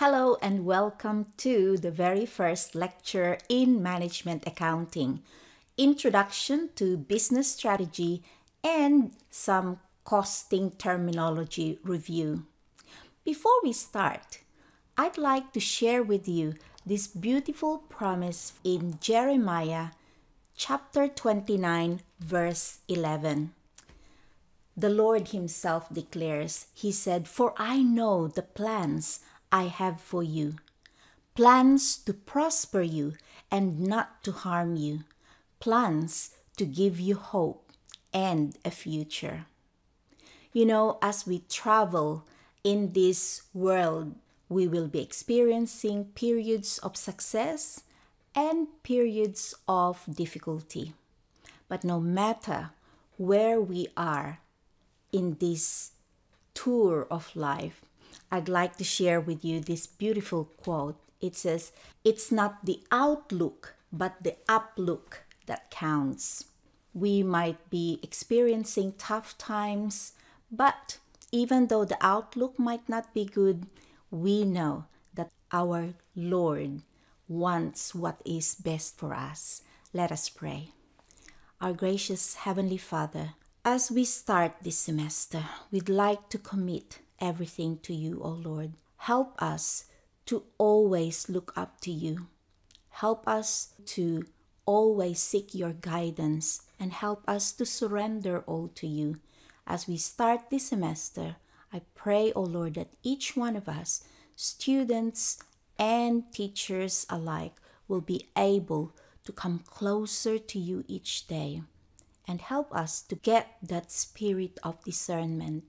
Hello and welcome to the very first lecture in Management Accounting Introduction to Business Strategy and some costing terminology review. Before we start, I'd like to share with you this beautiful promise in Jeremiah chapter 29, verse 11. The Lord Himself declares, He said, For I know the plans I have for you plans to prosper you and not to harm you, plans to give you hope and a future. You know, as we travel in this world, we will be experiencing periods of success and periods of difficulty. But no matter where we are in this tour of life, I'd like to share with you this beautiful quote. It says, It's not the outlook, but the uplook that counts. We might be experiencing tough times, but even though the outlook might not be good, we know that our Lord wants what is best for us. Let us pray. Our gracious Heavenly Father, as we start this semester, we'd like to commit everything to you, O Lord. Help us to always look up to you. Help us to always seek your guidance and help us to surrender all to you. As we start this semester, I pray, O Lord, that each one of us, students and teachers alike, will be able to come closer to you each day and help us to get that spirit of discernment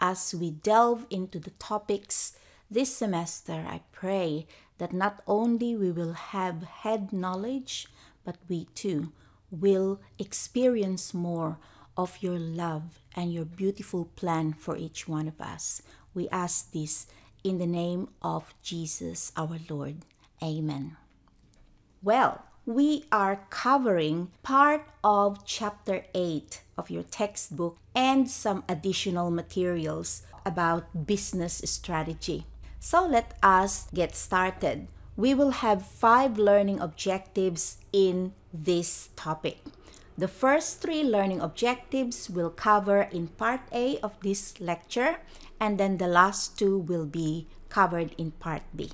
as we delve into the topics this semester, I pray that not only we will have head knowledge, but we too will experience more of your love and your beautiful plan for each one of us. We ask this in the name of Jesus our Lord. Amen. Well, we are covering part of chapter 8 of your textbook and some additional materials about business strategy. So let us get started. We will have five learning objectives in this topic. The first three learning objectives will cover in part A of this lecture, and then the last two will be covered in part B.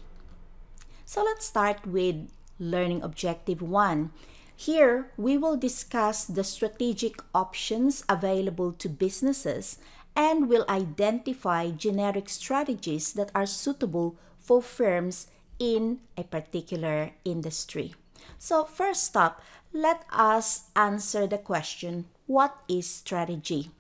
So let's start with Learning Objective 1. Here, we will discuss the strategic options available to businesses and will identify generic strategies that are suitable for firms in a particular industry. So, first up, let us answer the question what is strategy?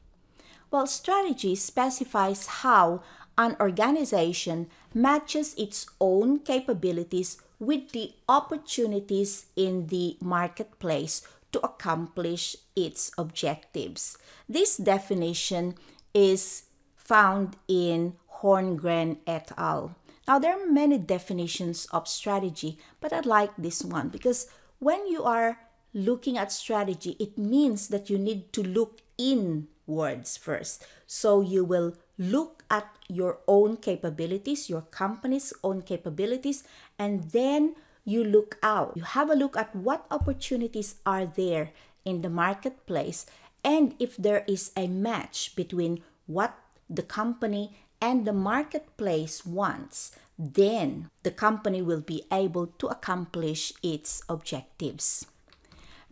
Well, strategy specifies how an organization matches its own capabilities with the opportunities in the marketplace to accomplish its objectives. This definition is found in Horngren et al. Now, there are many definitions of strategy, but I like this one because when you are looking at strategy, it means that you need to look inwards first. So you will look at your own capabilities, your company's own capabilities, and then you look out. You have a look at what opportunities are there in the marketplace and if there is a match between what the company and the marketplace wants, then the company will be able to accomplish its objectives.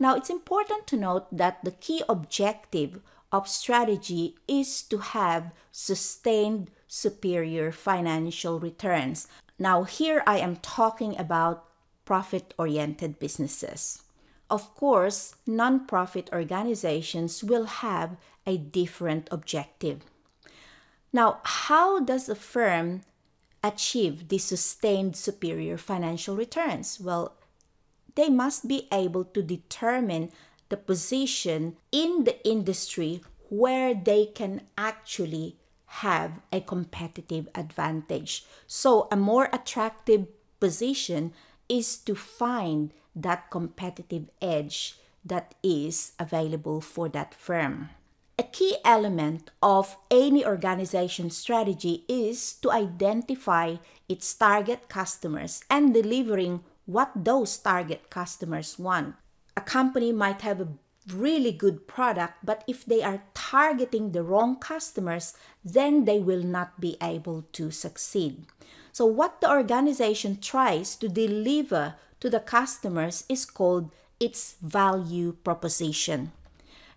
Now, it's important to note that the key objective of strategy is to have sustained superior financial returns. Now, here I am talking about profit oriented businesses. Of course, non-profit organizations will have a different objective. Now, how does a firm achieve the sustained superior financial returns? Well, they must be able to determine the position in the industry where they can actually have a competitive advantage. So, a more attractive position is to find that competitive edge that is available for that firm. A key element of any organization strategy is to identify its target customers and delivering what those target customers want. A company might have a really good product, but if they are targeting the wrong customers, then they will not be able to succeed. So, what the organization tries to deliver to the customers is called its value proposition.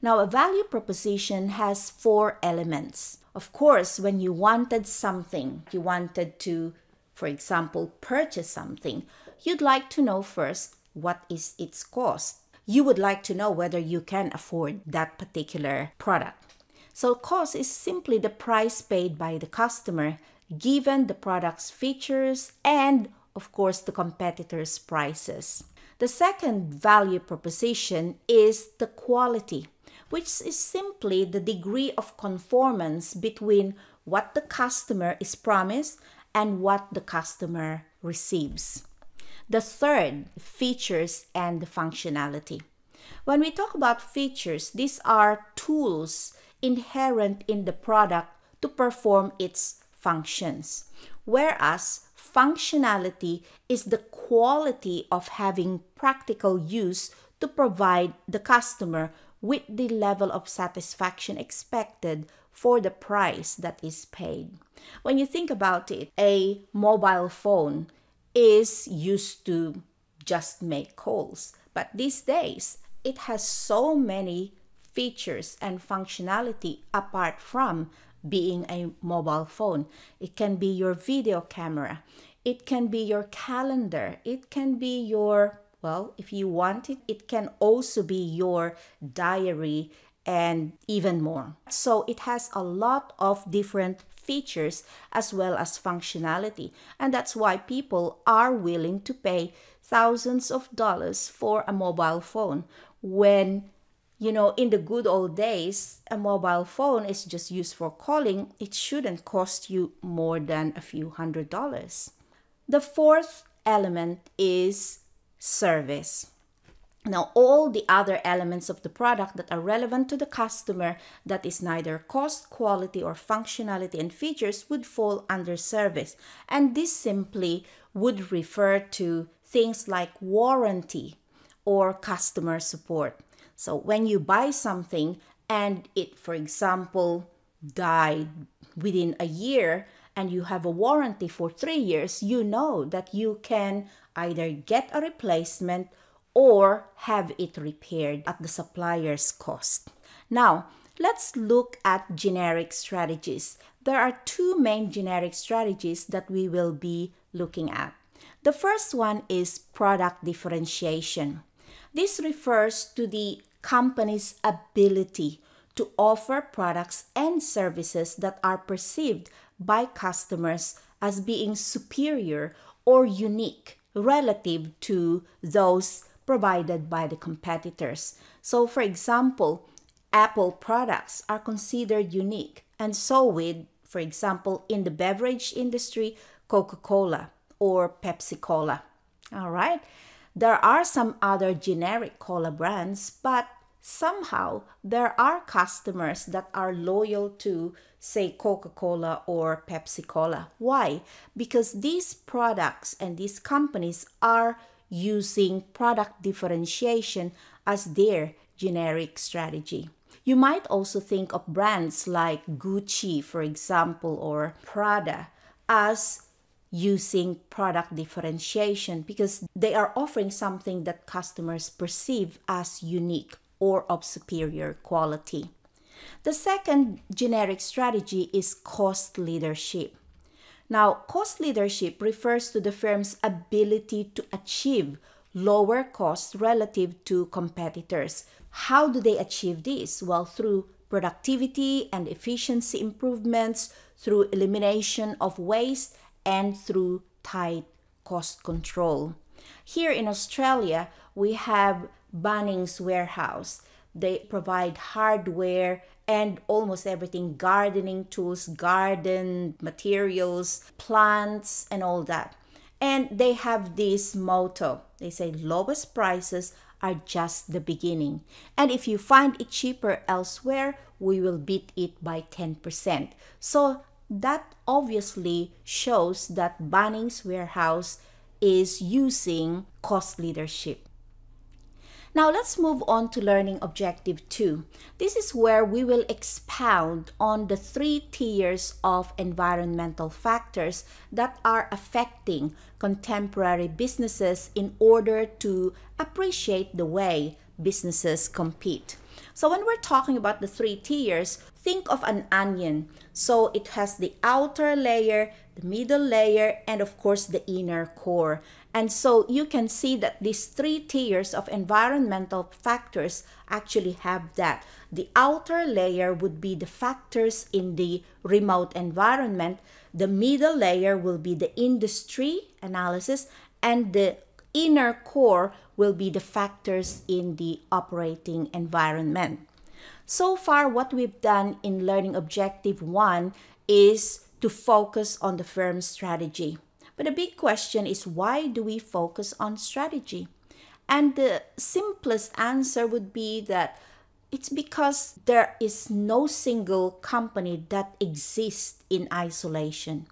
Now, a value proposition has four elements. Of course, when you wanted something, you wanted to, for example, purchase something, you'd like to know first what is its cost. You would like to know whether you can afford that particular product. So, cost is simply the price paid by the customer given the product's features and, of course, the competitors' prices. The second value proposition is the quality which is simply the degree of conformance between what the customer is promised and what the customer receives. The third, features and functionality. When we talk about features, these are tools inherent in the product to perform its functions, whereas functionality is the quality of having practical use to provide the customer with the level of satisfaction expected for the price that is paid. When you think about it, a mobile phone is used to just make calls, but these days it has so many features and functionality apart from being a mobile phone. It can be your video camera, it can be your calendar, it can be your well, if you want it, it can also be your diary and even more. So it has a lot of different features as well as functionality. And that's why people are willing to pay thousands of dollars for a mobile phone when you know, in the good old days, a mobile phone is just used for calling. It shouldn't cost you more than a few hundred dollars. The fourth element is service. Now, all the other elements of the product that are relevant to the customer, that is neither cost, quality, or functionality and features, would fall under service. And this simply would refer to things like warranty or customer support. So, when you buy something and it, for example, died within a year and you have a warranty for three years, you know that you can either get a replacement or have it repaired at the supplier's cost. Now, let's look at generic strategies. There are two main generic strategies that we will be looking at. The first one is product differentiation. This refers to the company's ability to offer products and services that are perceived by customers as being superior or unique relative to those provided by the competitors. So, for example, Apple products are considered unique, and so with, for example, in the beverage industry, Coca Cola or Pepsi Cola. All right, there are some other generic cola brands, but somehow there are customers that are loyal to say Coca-Cola or Pepsi-Cola. Why? Because these products and these companies are using product differentiation as their generic strategy. You might also think of brands like Gucci, for example, or Prada as using product differentiation because they are offering something that customers perceive as unique or of superior quality. The second generic strategy is cost leadership. Now, cost leadership refers to the firm's ability to achieve lower costs relative to competitors. How do they achieve this? Well, through productivity and efficiency improvements, through elimination of waste, and through tight cost control. Here in Australia, we have Bunnings Warehouse. They provide hardware and almost everything gardening tools, garden materials, plants, and all that. And they have this motto they say, lowest prices are just the beginning. And if you find it cheaper elsewhere, we will beat it by 10%. So that obviously shows that Bunnings Warehouse is using cost leadership. Now let's move on to learning objective 2. This is where we will expound on the three tiers of environmental factors that are affecting contemporary businesses in order to appreciate the way businesses compete. So when we're talking about the three tiers, think of an onion. So it has the outer layer, the middle layer, and of course the inner core. And so you can see that these three tiers of environmental factors actually have that. The outer layer would be the factors in the remote environment. The middle layer will be the industry analysis and the inner core will be the factors in the operating environment. So far, what we've done in learning objective one is to focus on the firm's strategy. But the big question is why do we focus on strategy? And the simplest answer would be that it's because there is no single company that exists in isolation.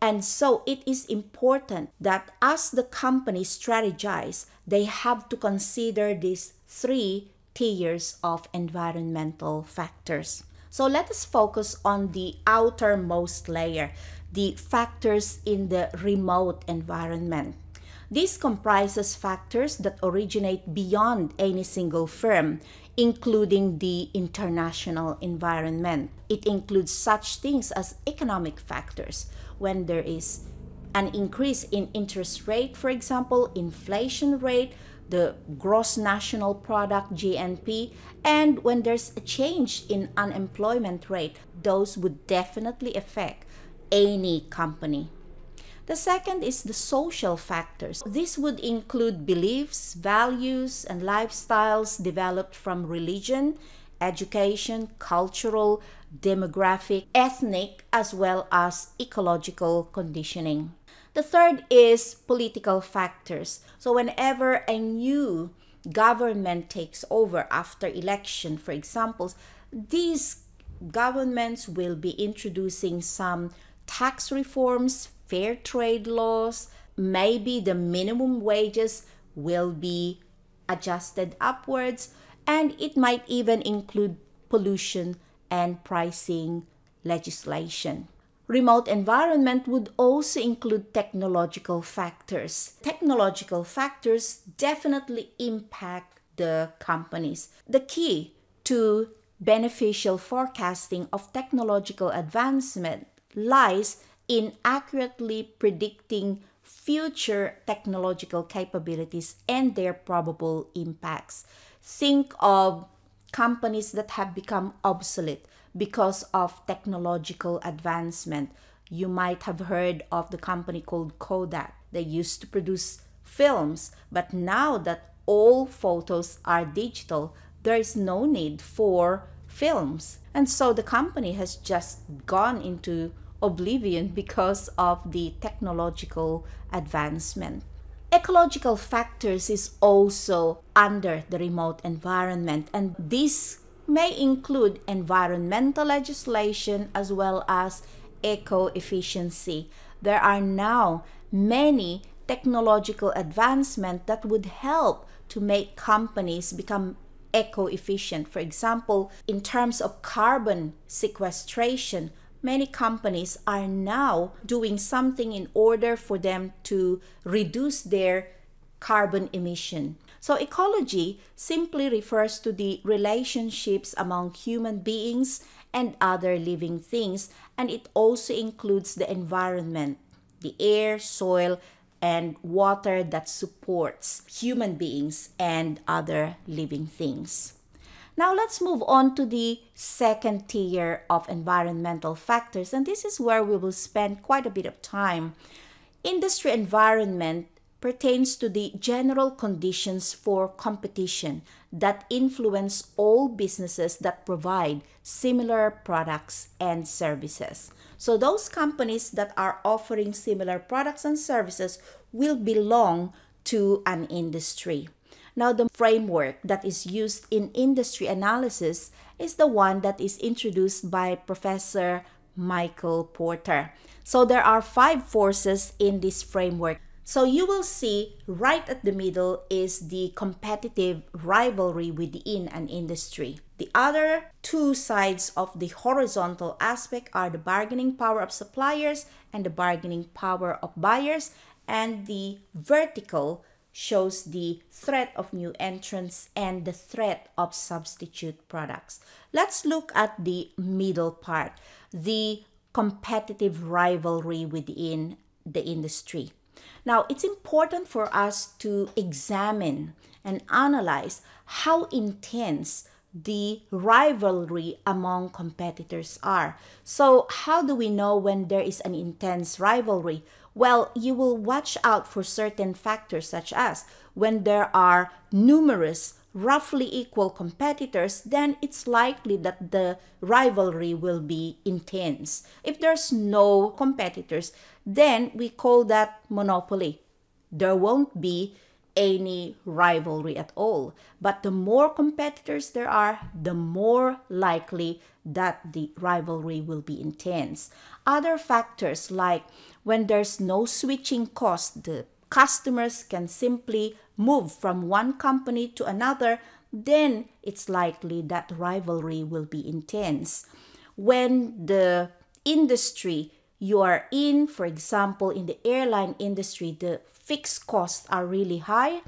And so it is important that as the company strategize, they have to consider these three tiers of environmental factors. So let us focus on the outermost layer, the factors in the remote environment. This comprises factors that originate beyond any single firm, including the international environment. It includes such things as economic factors, when there is an increase in interest rate, for example, inflation rate, the gross national product GNP, and when there's a change in unemployment rate, those would definitely affect any company. The second is the social factors. This would include beliefs, values, and lifestyles developed from religion, education, cultural, demographic, ethnic, as well as ecological conditioning. The third is political factors. So, whenever a new government takes over after election, for example, these governments will be introducing some tax reforms, fair trade laws, maybe the minimum wages will be adjusted upwards, and it might even include pollution and pricing legislation. Remote environment would also include technological factors. Technological factors definitely impact the companies. The key to beneficial forecasting of technological advancement lies in accurately predicting future technological capabilities and their probable impacts. Think of companies that have become obsolete because of technological advancement. You might have heard of the company called Kodak. They used to produce films, but now that all photos are digital, there is no need for films. And so the company has just gone into oblivion because of the technological advancement. Ecological factors is also under the remote environment, and this may include environmental legislation as well as eco efficiency. There are now many technological advancements that would help to make companies become eco efficient. For example, in terms of carbon sequestration, many companies are now doing something in order for them to reduce their carbon emission. So, ecology simply refers to the relationships among human beings and other living things, and it also includes the environment, the air, soil, and water that supports human beings and other living things. Now let's move on to the second tier of environmental factors, and this is where we will spend quite a bit of time. Industry environment pertains to the general conditions for competition that influence all businesses that provide similar products and services. So, those companies that are offering similar products and services will belong to an industry. Now, the framework that is used in industry analysis is the one that is introduced by Professor Michael Porter. So there are five forces in this framework. So you will see right at the middle is the competitive rivalry within an industry. The other two sides of the horizontal aspect are the bargaining power of suppliers and the bargaining power of buyers, and the vertical shows the threat of new entrants and the threat of substitute products. Let's look at the middle part, the competitive rivalry within the industry. Now, it's important for us to examine and analyze how intense the rivalry among competitors are. So, how do we know when there is an intense rivalry? Well, you will watch out for certain factors such as when there are numerous roughly equal competitors, then it's likely that the rivalry will be intense. If there's no competitors, then we call that monopoly. There won't be any rivalry at all. But the more competitors there are, the more likely that the rivalry will be intense. Other factors like when there's no switching cost, the customers can simply move from one company to another, then it's likely that rivalry will be intense. When the industry you are in, for example, in the airline industry, the fixed costs are really high,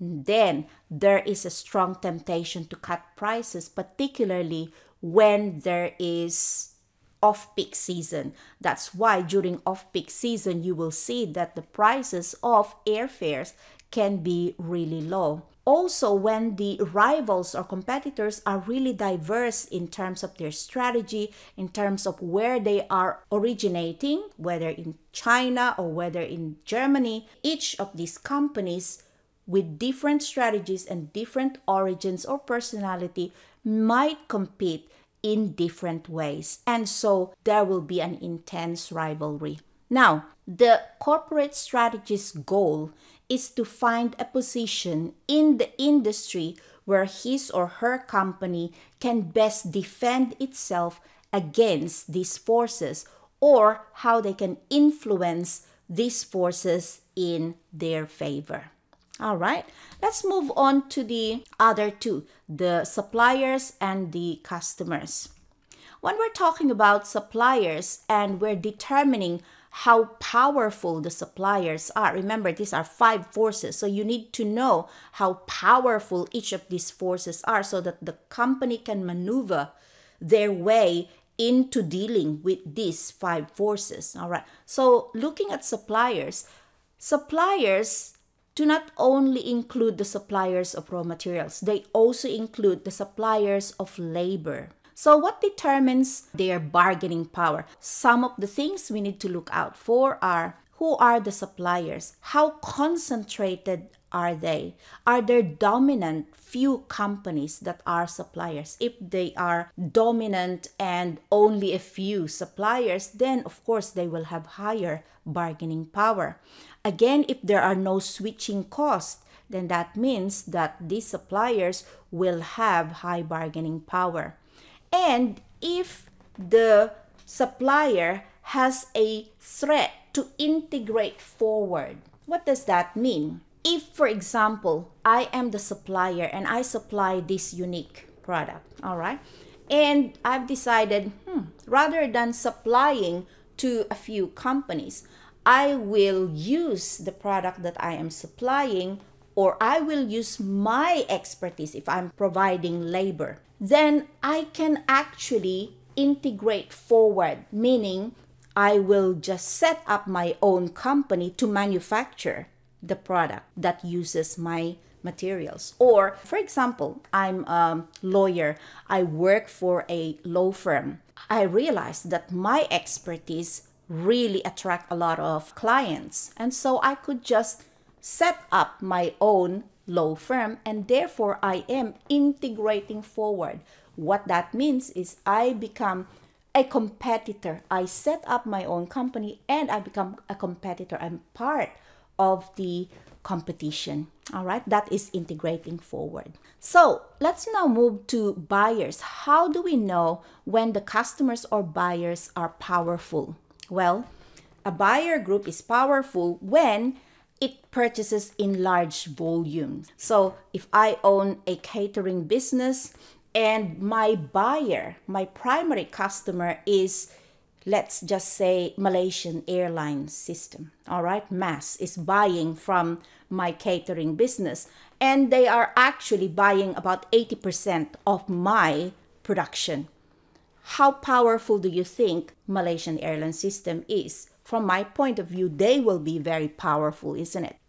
then there is a strong temptation to cut prices, particularly when there is off peak season. That's why during off peak season, you will see that the prices of airfares can be really low. Also, when the rivals or competitors are really diverse in terms of their strategy, in terms of where they are originating, whether in China or whether in Germany, each of these companies with different strategies and different origins or personality might compete in different ways. And so there will be an intense rivalry. Now, the corporate strategy's goal is to find a position in the industry where his or her company can best defend itself against these forces or how they can influence these forces in their favor. All right, let's move on to the other two the suppliers and the customers. When we're talking about suppliers and we're determining how powerful the suppliers are. Remember, these are five forces. So you need to know how powerful each of these forces are so that the company can maneuver their way into dealing with these five forces. All right. So looking at suppliers, suppliers do not only include the suppliers of raw materials, they also include the suppliers of labor. So, what determines their bargaining power? Some of the things we need to look out for are who are the suppliers? How concentrated are they? Are there dominant few companies that are suppliers? If they are dominant and only a few suppliers, then of course they will have higher bargaining power. Again, if there are no switching costs, then that means that these suppliers will have high bargaining power. And if the supplier has a threat to integrate forward, what does that mean? If, for example, I am the supplier and I supply this unique product, all right, and I've decided, hmm, rather than supplying to a few companies, I will use the product that I am supplying or I will use my expertise if I'm providing labor then I can actually integrate forward, meaning I will just set up my own company to manufacture the product that uses my materials. Or, for example, I'm a lawyer, I work for a law firm. I realized that my expertise really attract a lot of clients. And so I could just set up my own law firm and therefore I am integrating forward. What that means is I become a competitor. I set up my own company and I become a competitor. I'm part of the competition. All right, that is integrating forward. So let's now move to buyers. How do we know when the customers or buyers are powerful? Well, a buyer group is powerful when it purchases in large volumes. So if I own a catering business and my buyer, my primary customer is let's just say Malaysian Airlines system, all right? MAS is buying from my catering business and they are actually buying about 80% of my production. How powerful do you think Malaysian Airlines system is? From my point of view, they will be very powerful, isn't it?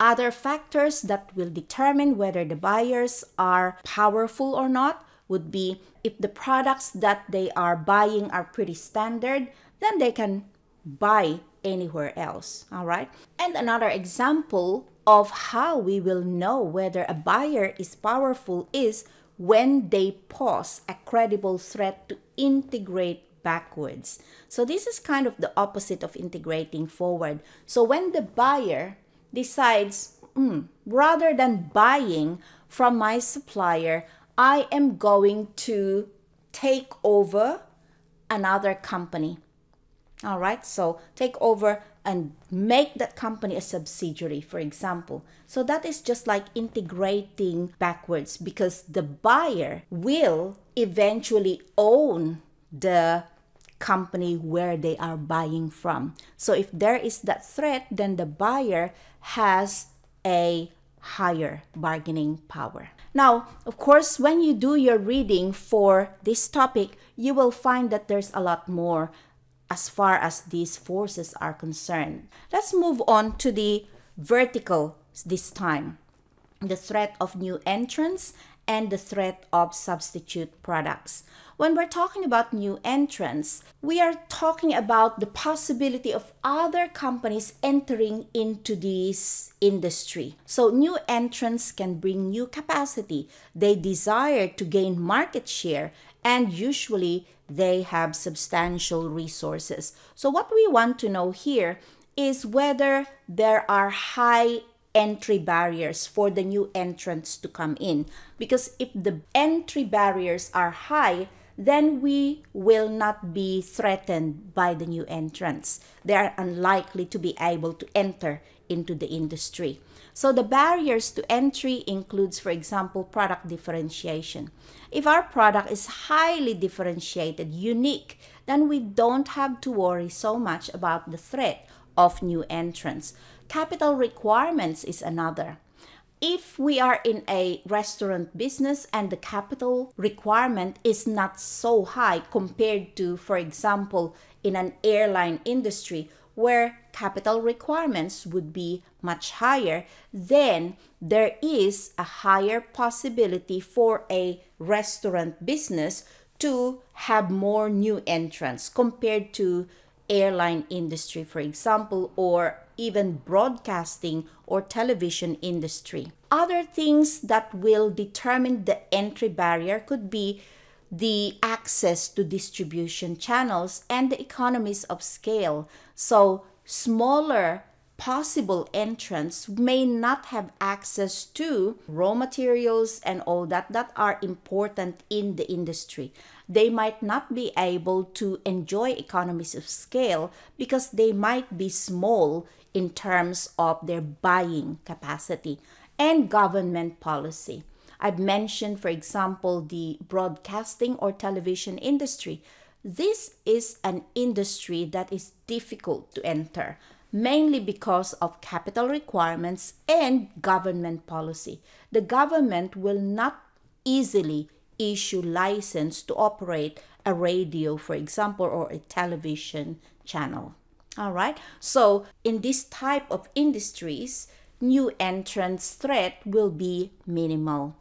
Other factors that will determine whether the buyers are powerful or not would be if the products that they are buying are pretty standard, then they can buy anywhere else. All right. And another example of how we will know whether a buyer is powerful is when they pose a credible threat to integrate backwards. So this is kind of the opposite of integrating forward. So when the buyer decides, mm, rather than buying from my supplier, I am going to take over another company. All right, so take over and make that company a subsidiary, for example. So that is just like integrating backwards because the buyer will eventually own the company where they are buying from. So if there is that threat, then the buyer has a higher bargaining power. Now, of course, when you do your reading for this topic, you will find that there's a lot more as far as these forces are concerned. Let's move on to the vertical this time. The threat of new entrants and the threat of substitute products. When we're talking about new entrants, we are talking about the possibility of other companies entering into this industry. So, new entrants can bring new capacity. They desire to gain market share, and usually they have substantial resources. So, what we want to know here is whether there are high entry barriers for the new entrants to come in. Because if the entry barriers are high, then we will not be threatened by the new entrants. They are unlikely to be able to enter into the industry. So the barriers to entry includes, for example, product differentiation. If our product is highly differentiated, unique, then we don't have to worry so much about the threat of new entrants. Capital requirements is another. If we are in a restaurant business and the capital requirement is not so high compared to, for example, in an airline industry where capital requirements would be much higher, then there is a higher possibility for a restaurant business to have more new entrants compared to airline industry for example or even broadcasting or television industry other things that will determine the entry barrier could be the access to distribution channels and the economies of scale so smaller possible entrants may not have access to raw materials and all that that are important in the industry. They might not be able to enjoy economies of scale because they might be small in terms of their buying capacity and government policy. I've mentioned, for example, the broadcasting or television industry. This is an industry that is difficult to enter mainly because of capital requirements and government policy. The government will not easily issue license to operate a radio, for example, or a television channel. All right. So in this type of industries, new entrance threat will be minimal.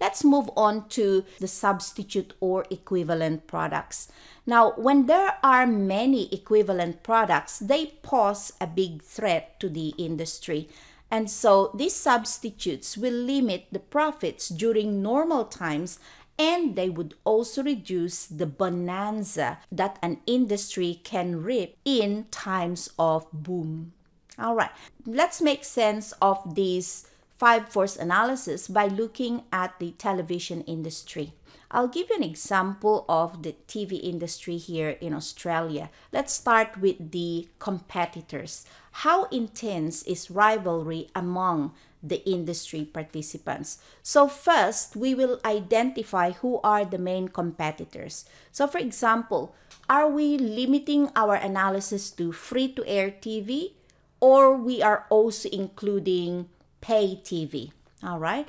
Let's move on to the substitute or equivalent products. Now, when there are many equivalent products, they pose a big threat to the industry. And so these substitutes will limit the profits during normal times and they would also reduce the bonanza that an industry can reap in times of boom. All right, let's make sense of these five force analysis by looking at the television industry. I'll give you an example of the TV industry here in Australia. Let's start with the competitors. How intense is rivalry among the industry participants? So first, we will identify who are the main competitors. So for example, are we limiting our analysis to free-to-air TV or we are also including pay TV? All right.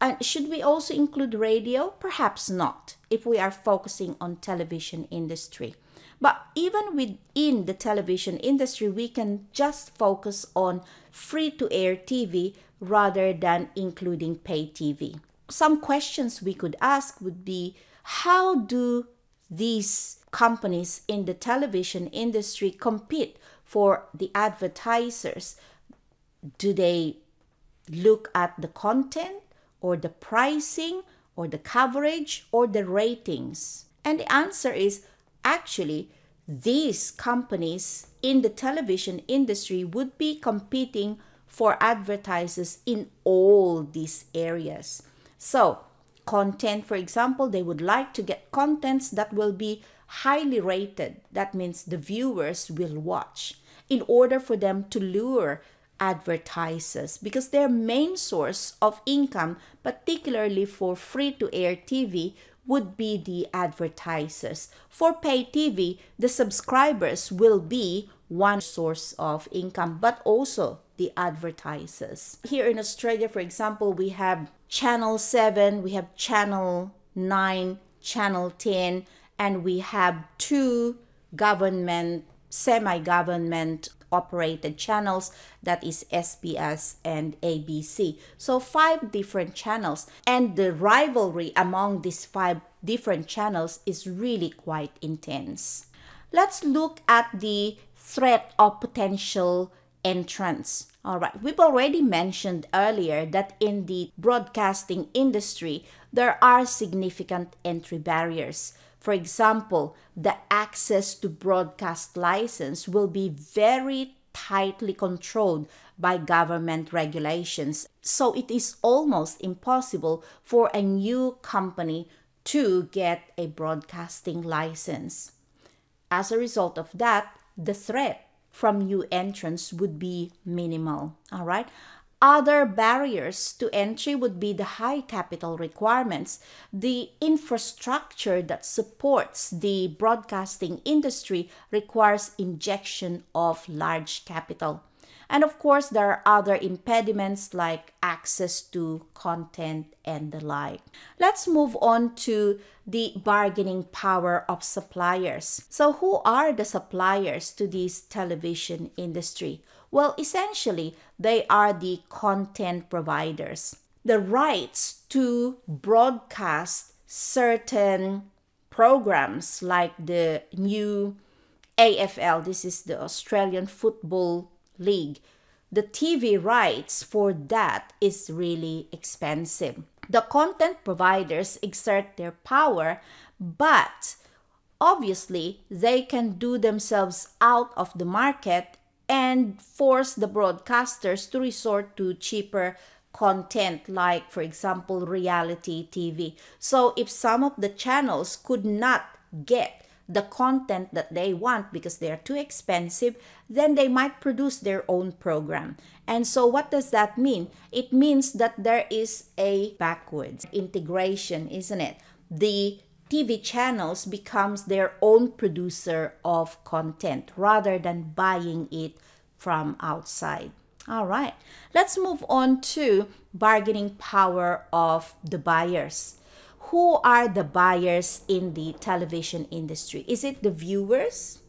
And should we also include radio? Perhaps not, if we are focusing on television industry. But even within the television industry, we can just focus on free-to-air TV rather than including pay TV. Some questions we could ask would be, how do these companies in the television industry compete for the advertisers? Do they look at the content? Or the pricing or the coverage or the ratings? And the answer is actually these companies in the television industry would be competing for advertisers in all these areas. So, content, for example, they would like to get contents that will be highly rated. That means the viewers will watch in order for them to lure advertisers because their main source of income, particularly for free to air TV, would be the advertisers. For pay TV, the subscribers will be one source of income, but also the advertisers. Here in Australia, for example, we have Channel 7, we have Channel 9, Channel 10, and we have two government, semi government operated channels that is SBS and ABC. So five different channels and the rivalry among these five different channels is really quite intense. Let's look at the threat of potential entrance. All right, we've already mentioned earlier that in the broadcasting industry, there are significant entry barriers. For example, the access to broadcast license will be very tightly controlled by government regulations. So it is almost impossible for a new company to get a broadcasting license. As a result of that, the threat from new entrants would be minimal. All right. Other barriers to entry would be the high capital requirements, the infrastructure that supports the broadcasting industry requires injection of large capital. And of course, there are other impediments like access to content and the like. Let's move on to the bargaining power of suppliers. So, who are the suppliers to this television industry? Well, essentially, they are the content providers. The rights to broadcast certain programs like the new AFL, this is the Australian Football League. The TV rights for that is really expensive. The content providers exert their power, but obviously they can do themselves out of the market and force the broadcasters to resort to cheaper content like for example reality TV. So if some of the channels could not get the content that they want because they are too expensive, then they might produce their own program. And so what does that mean? It means that there is a backwards integration, isn't it? The TV channels becomes their own producer of content rather than buying it from outside. All right, let's move on to bargaining power of the buyers. Who are the buyers in the television industry? Is it the viewers?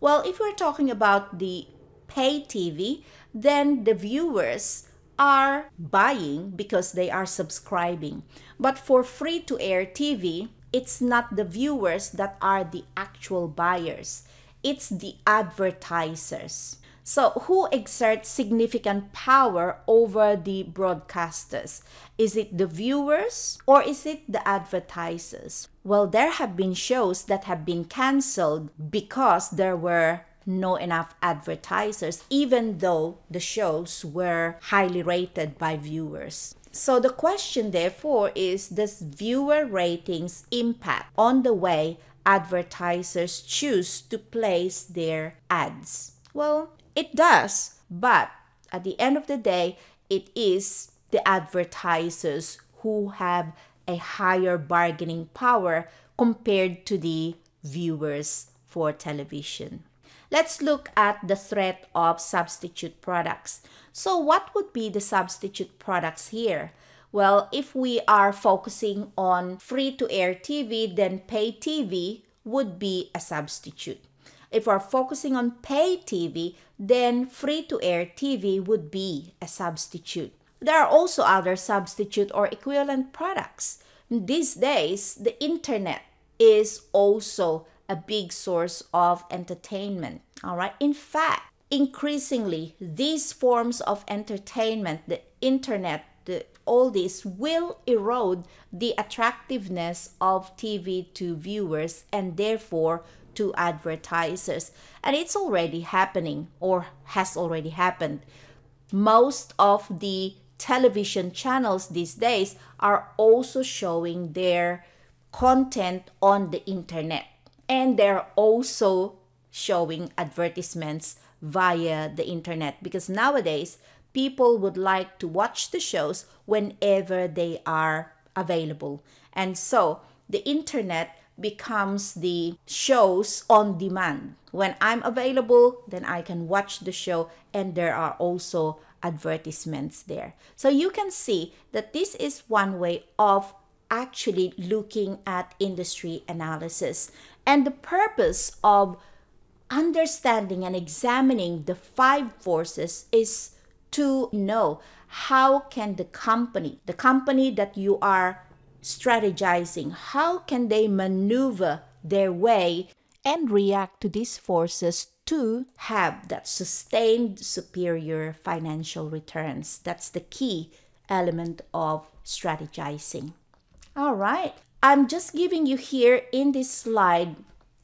Well, if we're talking about the pay TV, then the viewers are buying because they are subscribing. But for free to air TV, it's not the viewers that are the actual buyers, it's the advertisers. So, who exerts significant power over the broadcasters? Is it the viewers or is it the advertisers? Well, there have been shows that have been canceled because there were no enough advertisers, even though the shows were highly rated by viewers. So the question, therefore, is Does viewer ratings impact on the way advertisers choose to place their ads? Well, it does, but at the end of the day, it is the advertisers who have a higher bargaining power compared to the viewers for television. Let's look at the threat of substitute products. So what would be the substitute products here? Well, if we are focusing on free-to-air TV, then pay TV would be a substitute. If we're focusing on pay TV, then free-to-air TV would be a substitute. There are also other substitute or equivalent products. These days, the internet is also a big source of entertainment. All right. In fact, increasingly, these forms of entertainment, the internet, the, all this will erode the attractiveness of TV to viewers and therefore to advertisers. And it's already happening or has already happened. Most of the television channels these days are also showing their content on the internet and they're also showing advertisements via the internet because nowadays people would like to watch the shows whenever they are available. And so the internet becomes the shows on demand. When I'm available, then I can watch the show and there are also advertisements there. So you can see that this is one way of actually looking at industry analysis. And the purpose of understanding and examining the five forces is to know how can the company, the company that you are strategizing, how can they maneuver their way and react to these forces to have that sustained superior financial returns. That's the key element of strategizing. All right. I'm just giving you here in this slide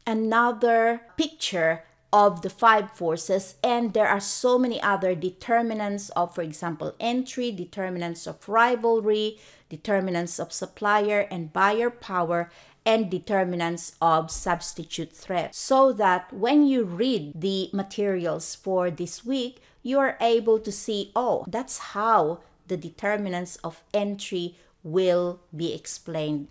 another picture of the five forces and there are so many other determinants of for example entry determinants of rivalry determinants of supplier and buyer power and determinants of substitute threat. So that when you read the materials for this week you are able to see oh that's how the determinants of entry will be explained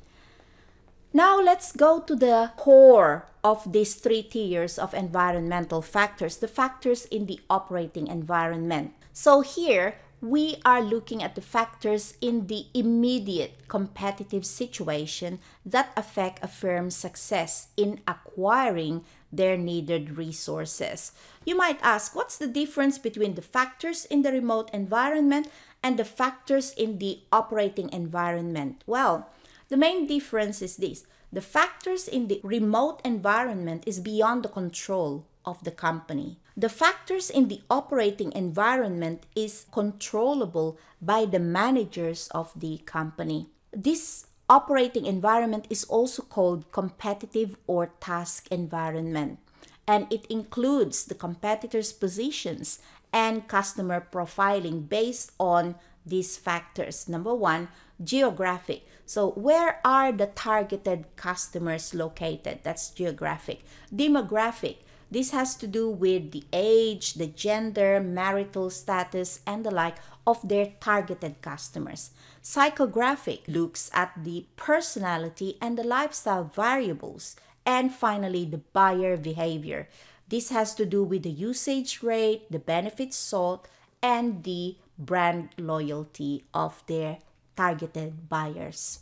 now let's go to the core of these three tiers of environmental factors, the factors in the operating environment. So here, we are looking at the factors in the immediate competitive situation that affect a firm's success in acquiring their needed resources. You might ask, what's the difference between the factors in the remote environment and the factors in the operating environment? Well, the main difference is this. The factors in the remote environment is beyond the control of the company. The factors in the operating environment is controllable by the managers of the company. This operating environment is also called competitive or task environment and it includes the competitors' positions and customer profiling based on these factors. Number one, geographic. So where are the targeted customers located? That's geographic. Demographic. This has to do with the age, the gender, marital status, and the like of their targeted customers. Psychographic looks at the personality and the lifestyle variables. And finally, the buyer behavior. This has to do with the usage rate, the benefits sought, and the brand loyalty of their targeted buyers.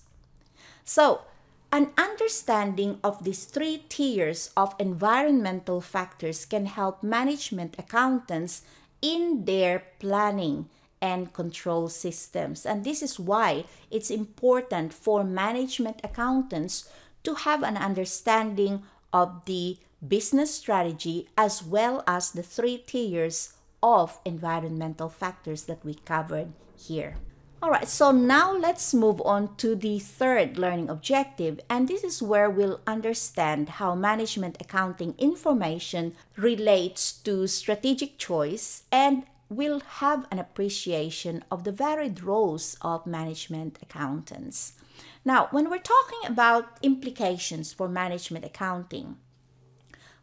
So, an understanding of these three tiers of environmental factors can help management accountants in their planning and control systems. And this is why it's important for management accountants to have an understanding of the business strategy as well as the three tiers of environmental factors that we covered here. All right, so now let's move on to the third learning objective, and this is where we'll understand how management accounting information relates to strategic choice and we'll have an appreciation of the varied roles of management accountants. Now, when we're talking about implications for management accounting,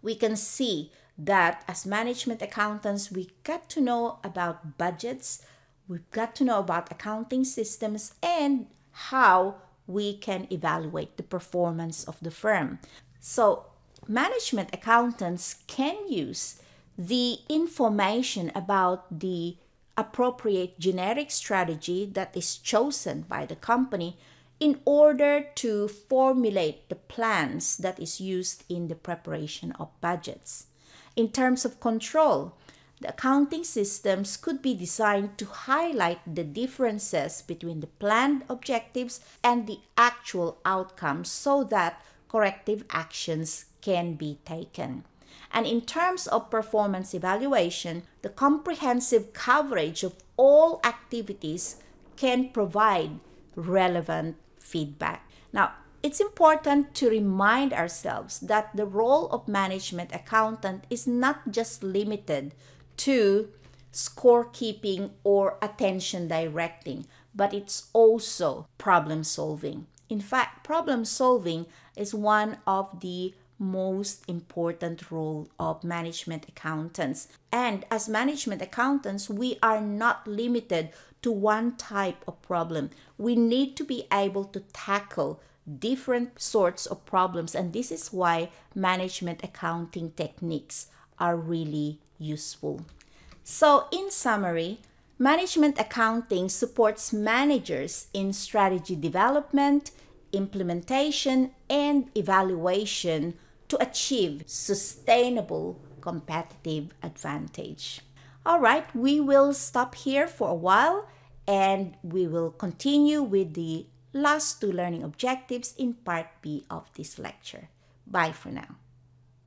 we can see that as management accountants, we get to know about budgets, we've got to know about accounting systems, and how we can evaluate the performance of the firm. So, management accountants can use the information about the appropriate generic strategy that is chosen by the company in order to formulate the plans that is used in the preparation of budgets. In terms of control, the accounting systems could be designed to highlight the differences between the planned objectives and the actual outcomes so that corrective actions can be taken. And in terms of performance evaluation, the comprehensive coverage of all activities can provide relevant feedback. Now, it's important to remind ourselves that the role of management accountant is not just limited to scorekeeping or attention directing, but it's also problem solving. In fact, problem solving is one of the most important role of management accountants. And as management accountants, we are not limited to one type of problem. We need to be able to tackle different sorts of problems and this is why management accounting techniques are really useful. So in summary, management accounting supports managers in strategy development, implementation, and evaluation to achieve sustainable competitive advantage. All right, we will stop here for a while and we will continue with the last two learning objectives in part B of this lecture. Bye for now.